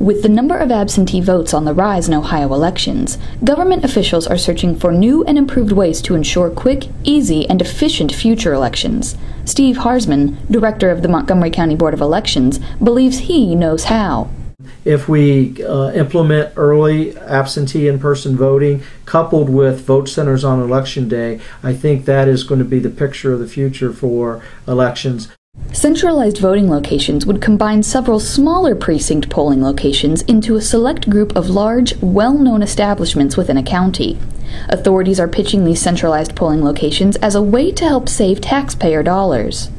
With the number of absentee votes on the rise in Ohio elections, government officials are searching for new and improved ways to ensure quick, easy, and efficient future elections. Steve Harsman, director of the Montgomery County Board of Elections, believes he knows how. If we uh, implement early absentee in person voting coupled with vote centers on election day, I think that is going to be the picture of the future for elections. Centralized voting locations would combine several smaller precinct polling locations into a select group of large, well known establishments within a county. Authorities are pitching these centralized polling locations as a way to help save taxpayer dollars.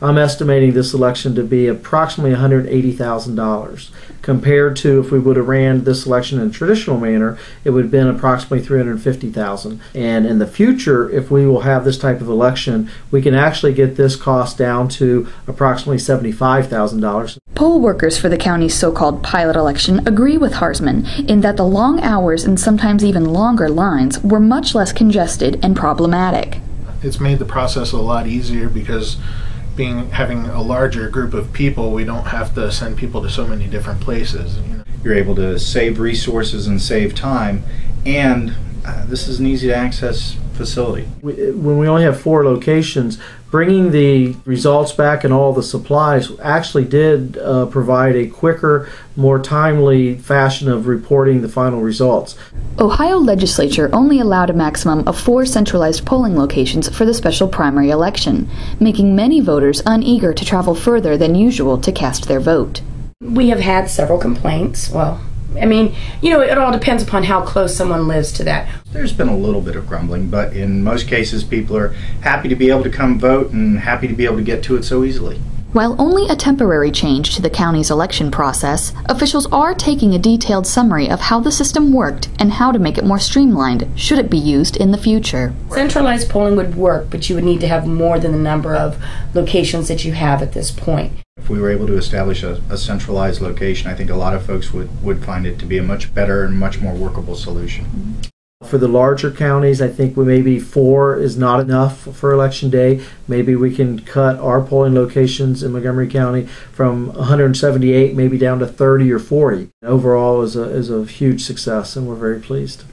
I'm estimating this election to be approximately $180,000 compared to if we would have ran this election in a traditional manner, it would have been approximately 350,000. And in the future, if we will have this type of election, we can actually get this cost down to approximately $75,000. Poll workers for the county's so-called pilot election agree with Harsman in that the long hours and sometimes even longer lines were much less congested and problematic. It's made the process a lot easier because being having a larger group of people, we don't have to send people to so many different places. You know? You're able to save resources and save time, and uh, this is an easy to access facility. When we only have four locations, bringing the results back and all the supplies actually did uh, provide a quicker, more timely fashion of reporting the final results. Ohio legislature only allowed a maximum of four centralized polling locations for the special primary election, making many voters uneager to travel further than usual to cast their vote. We have had several complaints. Well, I mean, you know, it all depends upon how close someone lives to that. There's been a little bit of grumbling, but in most cases, people are happy to be able to come vote and happy to be able to get to it so easily. While only a temporary change to the county's election process, officials are taking a detailed summary of how the system worked and how to make it more streamlined should it be used in the future. Centralized polling would work, but you would need to have more than the number of locations that you have at this point. If we were able to establish a, a, centralized location, I think a lot of folks would, would find it to be a much better and much more workable solution. For the larger counties, I think we maybe four is not enough for election day. Maybe we can cut our polling locations in Montgomery County from 178 maybe down to 30 or 40. Overall is a, is a huge success and we're very pleased.